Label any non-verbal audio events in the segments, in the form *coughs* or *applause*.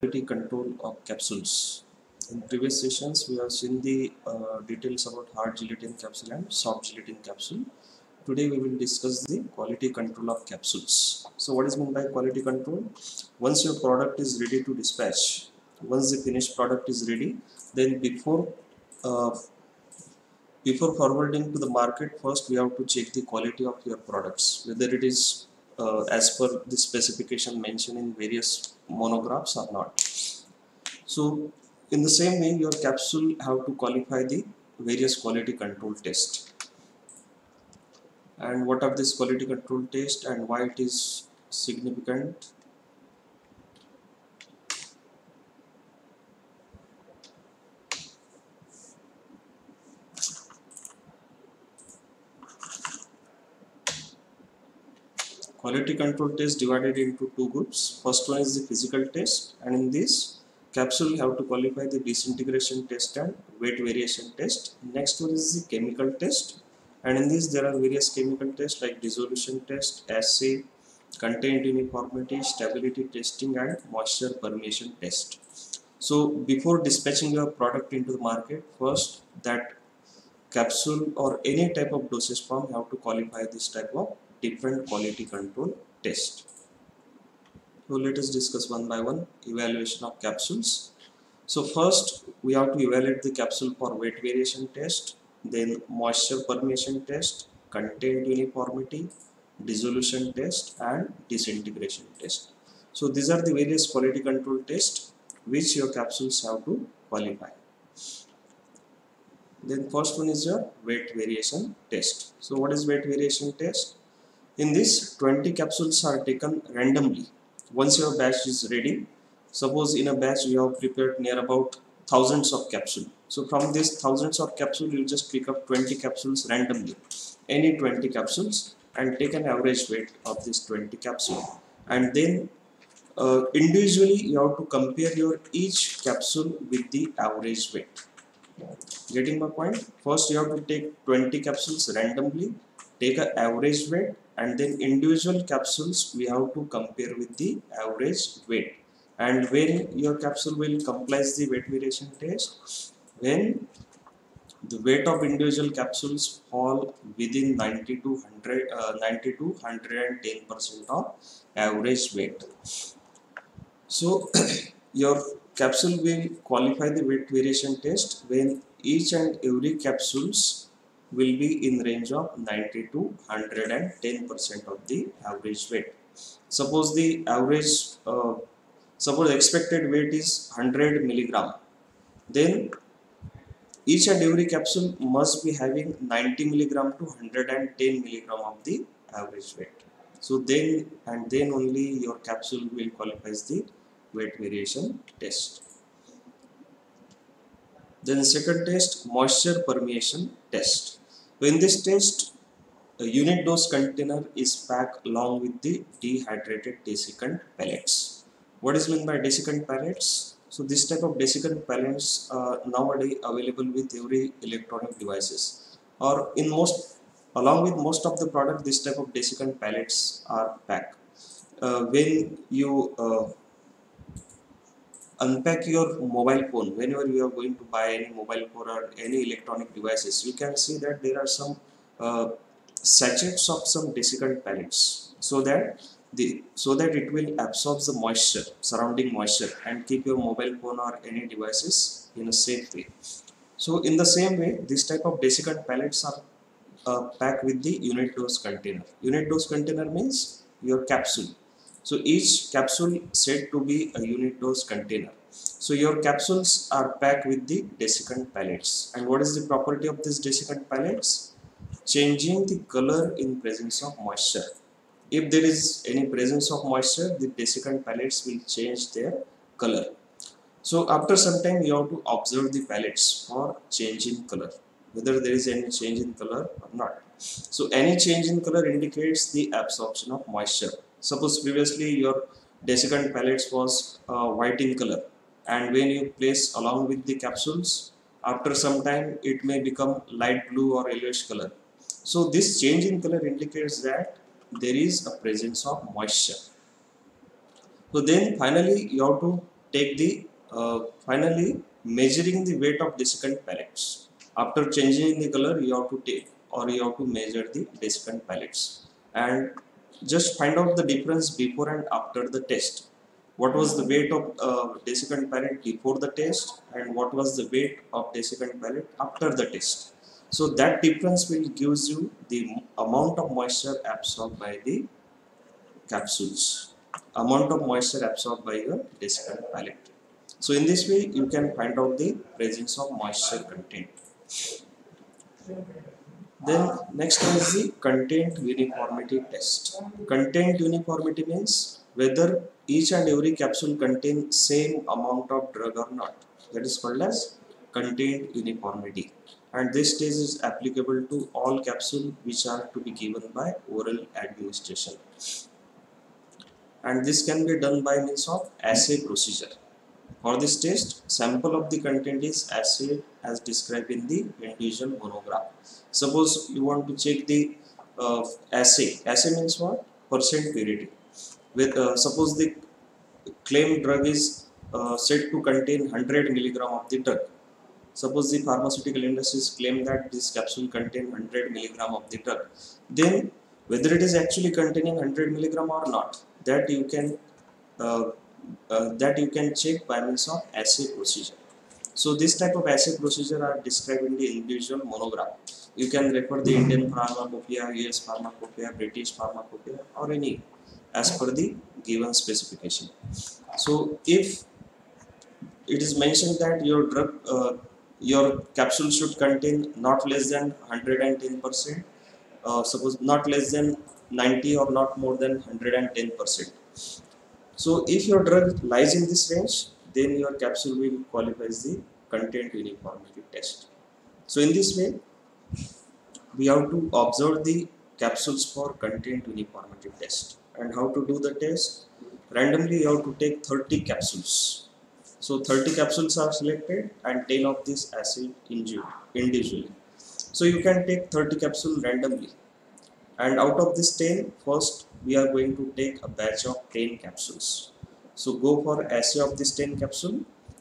quality control of capsules. In previous sessions, we have seen the uh, details about hard gelatin capsule and soft gelatin capsule. Today, we will discuss the quality control of capsules. So, what is meant by quality control? Once your product is ready to dispatch, once the finished product is ready, then before uh, before forwarding to the market, first we have to check the quality of your products, whether it is uh, as per the specification mentioned in various monographs or not. So in the same way your capsule have to qualify the various quality control test. And what are this quality control test and why it is significant? Quality control test divided into two groups. First one is the physical test and in this capsule you have to qualify the disintegration test and weight variation test. Next one is the chemical test and in this there are various chemical tests like dissolution test assay content uniformity stability testing and moisture permeation test. So before dispatching your product into the market first that capsule or any type of dosage form you have to qualify this type of different quality control test. So let us discuss one by one evaluation of capsules. So first we have to evaluate the capsule for weight variation test, then moisture permeation test, content uniformity, dissolution test and disintegration test. So these are the various quality control tests which your capsules have to qualify. Then first one is your weight variation test. So what is weight variation test? In this, 20 capsules are taken randomly. Once your batch is ready, suppose in a batch you have prepared near about thousands of capsules. So from these thousands of capsules, you just pick up 20 capsules randomly, any 20 capsules and take an average weight of this 20 capsule. And then uh, individually you have to compare your each capsule with the average weight. Getting my point? First you have to take 20 capsules randomly, take an average weight and then individual capsules we have to compare with the average weight. And when your capsule will complies the weight variation test when the weight of individual capsules fall within 90 to 100 uh, 90 to 110 percent of average weight. So *clears throat* your capsule will qualify the weight variation test when each and every capsules will be in range of 90 to 110 percent of the average weight. Suppose the average uh, suppose expected weight is 100 milligram then each and every capsule must be having 90 milligram to 110 milligram of the average weight. So then and then only your capsule will qualify the weight variation test then second test moisture permeation test in this test, a unit dose container is packed along with the dehydrated desiccant pellets. What is meant by desiccant pellets? So this type of desiccant pellets are nowadays available with every electronic devices or in most along with most of the product this type of desiccant pellets are packed. Uh, when you uh, unpack your mobile phone. Whenever you are going to buy any mobile phone or any electronic devices you can see that there are some uh, sachets of some desiccant pellets so that the so that it will absorb the moisture surrounding moisture and keep your mobile phone or any devices in a safe way. So in the same way this type of desiccant pellets are uh, packed with the unit dose container. Unit dose container means your capsule so each capsule said to be a unit dose container. So your capsules are packed with the desiccant pellets. And what is the property of this desiccant pellets? Changing the color in presence of moisture. If there is any presence of moisture, the desiccant pellets will change their color. So after some time you have to observe the pellets for change in color whether there is any change in color or not. So any change in color indicates the absorption of moisture suppose previously your desiccant pellets was uh, white in color and when you place along with the capsules after some time it may become light blue or yellowish color. So this change in color indicates that there is a presence of moisture. So then finally you have to take the uh, finally measuring the weight of desiccant pellets. After changing the color you have to take or you have to measure the desiccant pellets. And just find out the difference before and after the test. What was the weight of uh, desiccant pellet before the test and what was the weight of desiccant pellet after the test. So that difference will gives you the amount of moisture absorbed by the capsules. Amount of moisture absorbed by your desiccant pellet. So in this way you can find out the presence of moisture content then next one is the content uniformity test. Content uniformity means whether each and every capsule contains same amount of drug or not. That is called as content uniformity. And this test is applicable to all capsules which are to be given by oral administration. And this can be done by means of assay procedure for this test sample of the content is assayed as described in the individual monograph. Suppose you want to check the uh, assay. Assay means what? Percent purity. With uh, suppose the claimed drug is uh, said to contain 100 milligram of the drug. Suppose the pharmaceutical industries claim that this capsule contain 100 milligram of the drug. Then whether it is actually containing 100 milligram or not that you can uh, that you can check by means of assay procedure. So this type of assay procedure are described in the individual monograph you can refer the indian pharmacopoeia us pharmacopoeia british pharmacopoeia or any as per the given specification. So if it is mentioned that your drug uh, your capsule should contain not less than 110 percent uh, suppose not less than 90 or not more than 110 percent so if your drug lies in this range then your capsule will qualify as the content uniformity test. So in this way we have to observe the capsules for content uniformity test. And how to do the test? Randomly you have to take 30 capsules. So 30 capsules are selected and 10 of this assayed individually. So you can take 30 capsules randomly. And out of this 10 first we are going to take a batch of 10 capsules. So go for assay of this 10 capsule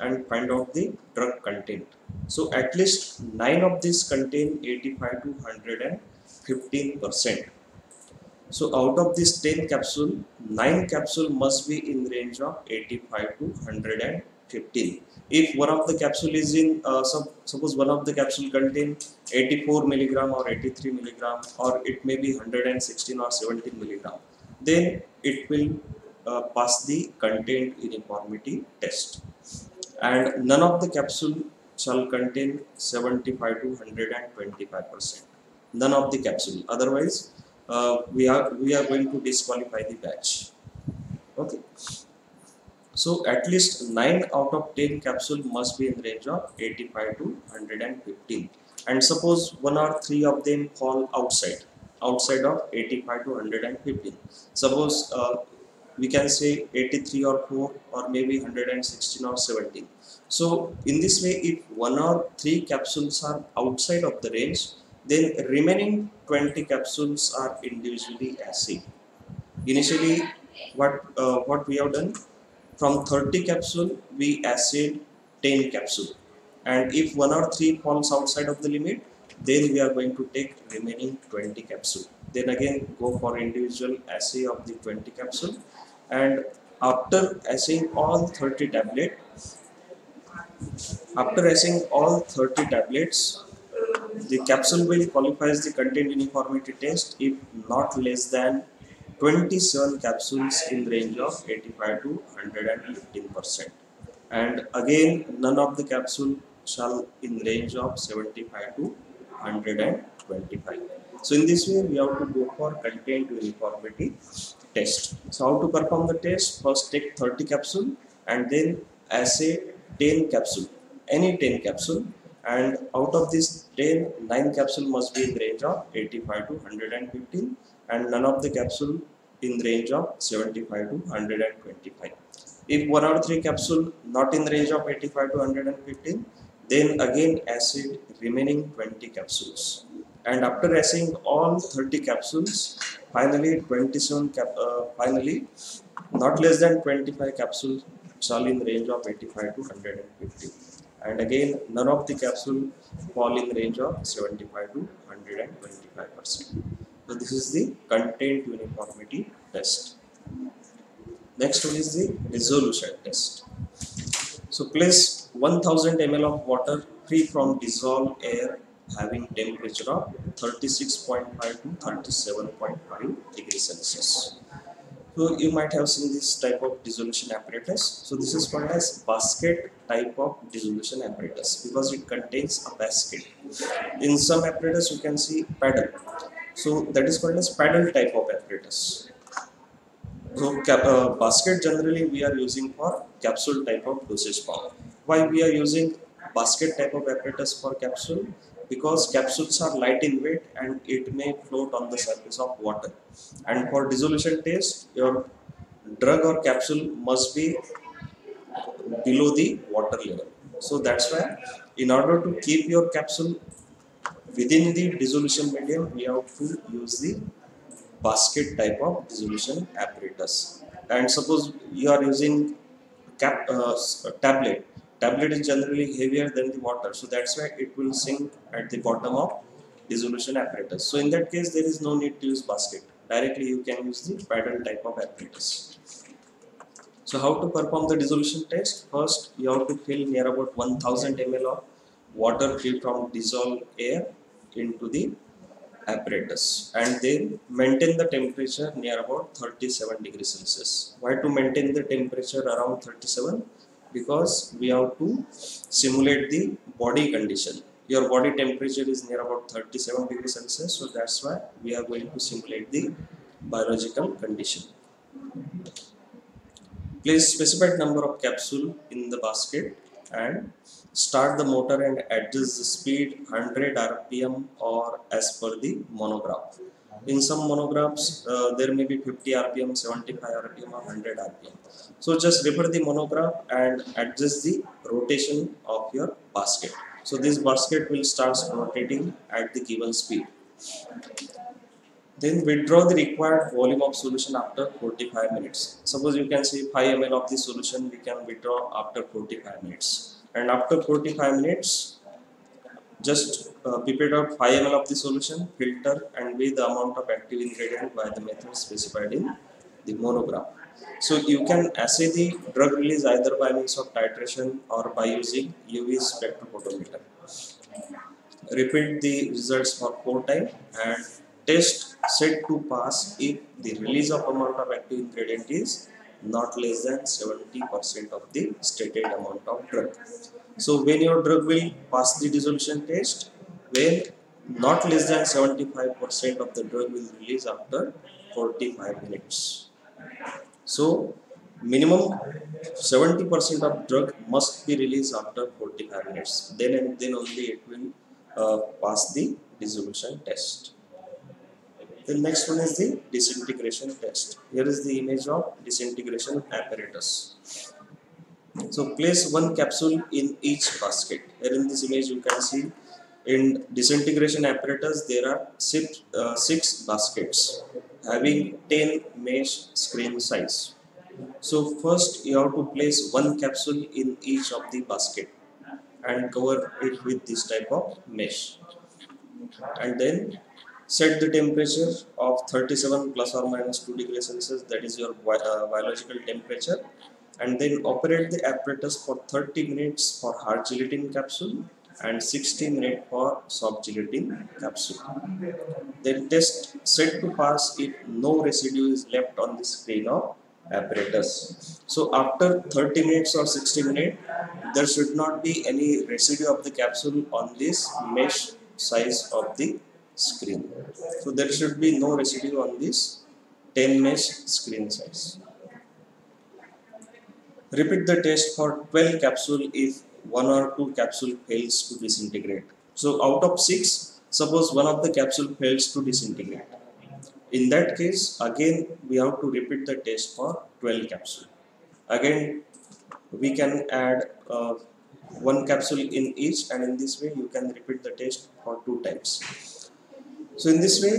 and find out the drug content. So at least 9 of these contain 85 to 115 percent. So out of this 10 capsule 9 capsule must be in range of 85 to 115 if one of the capsule is in uh, some, suppose one of the capsule contain 84 milligram or 83 milligram or it may be 116 or 17 milligram then it will uh, pass the content uniformity test. And none of the capsule shall contain 75 to 125 percent. None of the capsule. Otherwise uh, we are we are going to disqualify the batch. Okay so at least 9 out of 10 capsule must be in range of 85 to 115 and suppose one or three of them fall outside outside of 85 to 115 suppose uh, we can say 83 or 4 or maybe 116 or 17 so in this way if one or three capsules are outside of the range then remaining 20 capsules are individually assayed. Initially what uh, what we have done from 30 capsule we assayed 10 capsule. And if one or three falls outside of the limit then we are going to take remaining 20 capsule. Then again go for individual assay of the 20 capsule. And after assaying all 30 tablets after assaying all 30 tablets the capsule will qualify as the content uniformity test if not less than 27 capsules in range of 85 to 115 percent. And again none of the capsule shall in range of 75 to 125 so in this way we have to go for content uniformity test. So how to perform the test? First take 30 capsule and then assay 10 capsule any 10 capsule. And out of this 10 9 capsule must be in range of 85 to 115 and none of the capsule in range of 75 to 125 if one or three capsule not in the range of 85 to 115 then again acid remaining 20 capsules. And after assaying all 30 capsules finally 27 cap uh, finally not less than 25 capsules it's all in range of 85 to 150 and again none of the capsule fall in range of 75 to 125 percent so this is the content uniformity test next one is the dissolution test so place 1000 ml of water free from dissolved air having temperature of 36.5 to 37.5 degrees Celsius. So you might have seen this type of dissolution apparatus. So this is called as basket type of dissolution apparatus because it contains a basket. In some apparatus you can see paddle. So that is called as paddle type of apparatus. So uh, basket generally we are using for capsule type of dosage form. Why we are using basket type of apparatus for capsule? because capsules are light in weight and it may float on the surface of water and for dissolution test your drug or capsule must be below the water level so that's why in order to keep your capsule within the dissolution medium we have to use the basket type of dissolution apparatus. And suppose you are using cap uh, tablet. Tablet is generally heavier than the water so that's why it will sink at the bottom of dissolution apparatus. So in that case there is no need to use basket. Directly you can use the paddle type of apparatus. So how to perform the dissolution test? First you have to fill near about 1000 ml of water filled from dissolved air into the apparatus and then maintain the temperature near about 37 degrees celsius. Why to maintain the temperature around 37 because we have to simulate the body condition. Your body temperature is near about 37 degrees celsius so that's why we are going to simulate the biological condition. Place specified number of capsule in the basket and start the motor and adjust the speed 100 rpm or as per the monograph. In some monographs uh, there may be 50 rpm 75 rpm or 100 rpm so just refer the monograph and adjust the rotation of your basket. So this basket will start rotating at the given speed then withdraw the required volume of solution after 45 minutes suppose you can see 5 ml of the solution we can withdraw after 45 minutes and after 45 minutes just uh, pipette out 5 ml of the solution, filter and weigh the amount of active ingredient by the method specified in the monograph. So you can assay the drug release either by means of titration or by using UV spectrophotometer. Repeat the results for 4 times and test set to pass if the release of amount of active ingredient is not less than 70% of the stated amount of drug. So when your drug will pass the dissolution test, when not less than 75% of the drug will release after 45 minutes. So minimum 70% of drug must be released after 45 minutes. Then and then only it will uh, pass the dissolution test. The next one is the disintegration test. Here is the image of disintegration apparatus. So place one capsule in each basket. Here in this image you can see in disintegration apparatus there are six, uh, six baskets having 10 mesh screen size. So first you have to place one capsule in each of the basket and cover it with this type of mesh and then set the temperature of 37 plus or minus 2 degrees Celsius that is your uh, biological temperature and then operate the apparatus for 30 minutes for hard gelatin capsule and 60 minutes for soft gelatin capsule. Then test set to pass if no residue is left on the screen of apparatus. So after 30 minutes or 60 minutes, there should not be any residue of the capsule on this mesh size of the screen. So there should be no residue on this 10 mesh screen size. Repeat the test for 12 capsule if one or two capsule fails to disintegrate. So out of 6, suppose one of the capsule fails to disintegrate. In that case, again we have to repeat the test for 12 capsule. Again, we can add uh, one capsule in each and in this way you can repeat the test for two times. So in this way,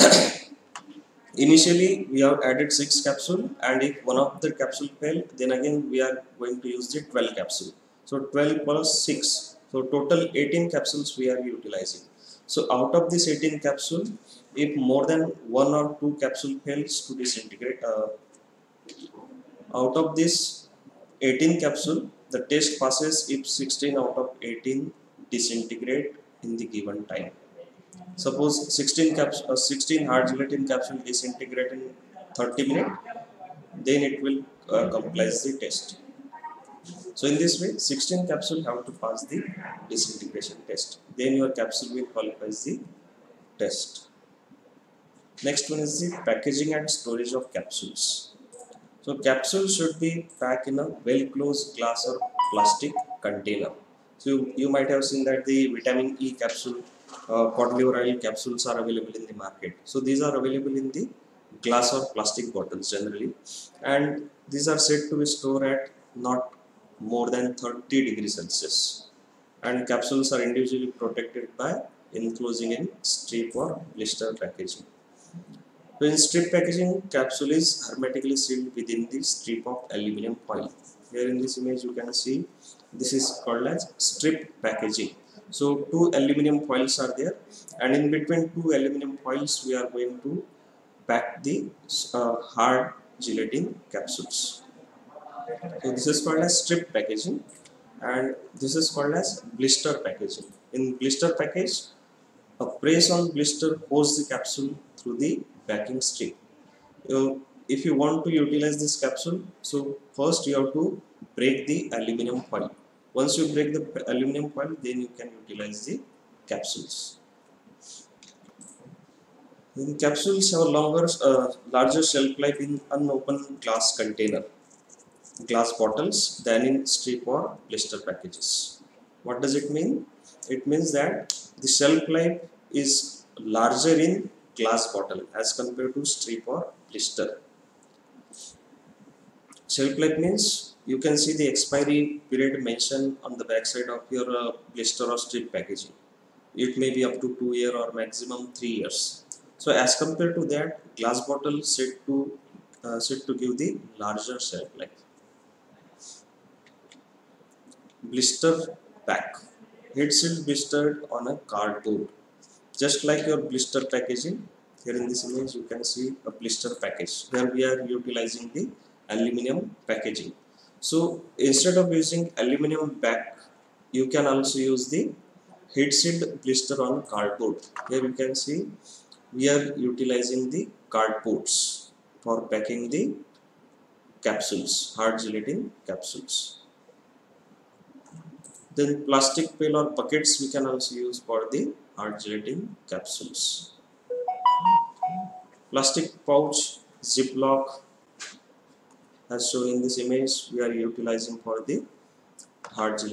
*coughs* initially we have added 6 capsule and if one of the capsule fail then again we are going to use the 12 capsule. So 12 plus 6 so total 18 capsules we are utilizing. So out of this 18 capsule if more than one or two capsule fails to disintegrate uh, out of this 18 capsule the test passes if 16 out of 18 disintegrate in the given time suppose 16 caps uh, 16 hard gelatin capsule disintegrate in 30 minutes then it will uh, complete the test. So in this way 16 capsule have to pass the disintegration test. Then your capsule will qualify the test. Next one is the packaging and storage of capsules. So capsules should be packed in a well closed glass or plastic container. So you, you might have seen that the vitamin E capsule uh, cod liver oil capsules are available in the market. So these are available in the glass or plastic bottles generally and these are said to be stored at not more than 30 degrees Celsius and capsules are individually protected by enclosing in strip or blister packaging. So in strip packaging, capsule is hermetically sealed within the strip of aluminum foil. Here in this image you can see this is called as strip packaging so two aluminum foils are there. And in between two aluminum foils we are going to pack the uh, hard gelatin capsules. So this is called as strip packaging. And this is called as blister packaging. In blister package a press on blister pours the capsule through the packing strip. If you want to utilize this capsule so first you have to break the aluminum foil once you break the aluminum foil, then you can utilize the capsules. The capsules have longer, uh, larger shelf life in unopened glass container, glass bottles than in strip or blister packages. What does it mean? It means that the shelf life is larger in glass bottle as compared to strip or blister. Shelf life means you can see the expiry period mentioned on the back side of your uh, blister or strip packaging. It may be up to 2 year or maximum 3 years. So as compared to that glass bottle said to uh, said to give the larger shelf life. Blister pack. Heat sealed blistered on a cardboard. Just like your blister packaging here in this image you can see a blister package. Here we are utilizing the aluminum packaging so instead of using aluminum back, you can also use the heat sealed blister on cardboard. Here you can see we are utilizing the cardboards for packing the capsules, hard gelatin capsules. Then plastic pail or buckets we can also use for the hard gelatin capsules. Plastic pouch, ziplock, as shown in this image we are utilizing for the hard gelatin